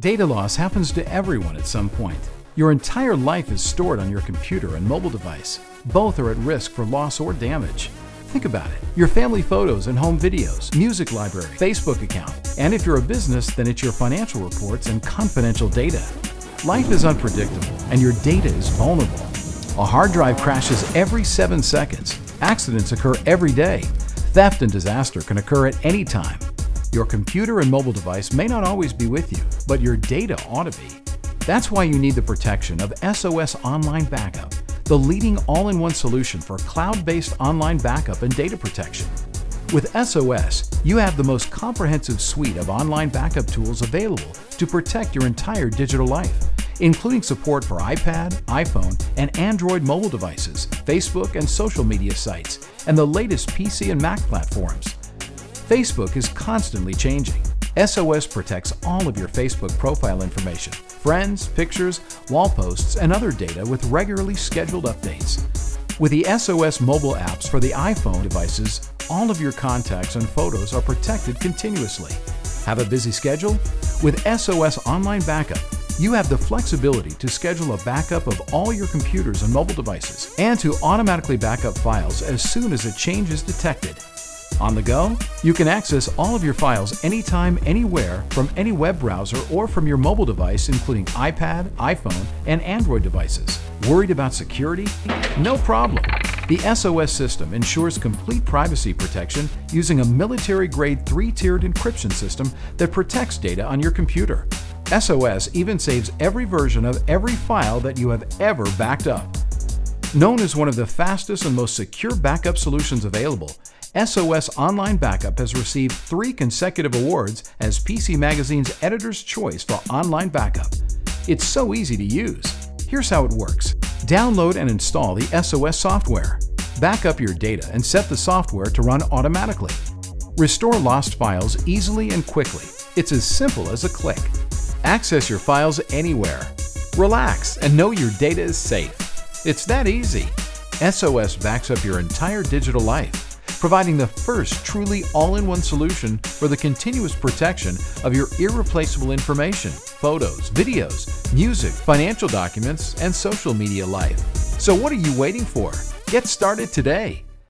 Data loss happens to everyone at some point. Your entire life is stored on your computer and mobile device. Both are at risk for loss or damage. Think about it. Your family photos and home videos, music library, Facebook account, and if you're a business, then it's your financial reports and confidential data. Life is unpredictable and your data is vulnerable. A hard drive crashes every seven seconds. Accidents occur every day. Theft and disaster can occur at any time. Your computer and mobile device may not always be with you, but your data ought to be. That's why you need the protection of SOS Online Backup, the leading all-in-one solution for cloud-based online backup and data protection. With SOS, you have the most comprehensive suite of online backup tools available to protect your entire digital life, including support for iPad, iPhone, and Android mobile devices, Facebook and social media sites, and the latest PC and Mac platforms. Facebook is constantly changing. SOS protects all of your Facebook profile information, friends, pictures, wall posts, and other data with regularly scheduled updates. With the SOS mobile apps for the iPhone devices, all of your contacts and photos are protected continuously. Have a busy schedule? With SOS Online Backup, you have the flexibility to schedule a backup of all your computers and mobile devices and to automatically backup files as soon as a change is detected. On the go, you can access all of your files anytime, anywhere, from any web browser or from your mobile device, including iPad, iPhone, and Android devices. Worried about security? No problem. The SOS system ensures complete privacy protection using a military-grade three-tiered encryption system that protects data on your computer. SOS even saves every version of every file that you have ever backed up. Known as one of the fastest and most secure backup solutions available, SOS Online Backup has received three consecutive awards as PC Magazine's Editor's Choice for Online Backup. It's so easy to use. Here's how it works. Download and install the SOS software. Back up your data and set the software to run automatically. Restore lost files easily and quickly. It's as simple as a click. Access your files anywhere. Relax and know your data is safe. It's that easy. SOS backs up your entire digital life providing the first truly all-in-one solution for the continuous protection of your irreplaceable information, photos, videos, music, financial documents, and social media life. So what are you waiting for? Get started today.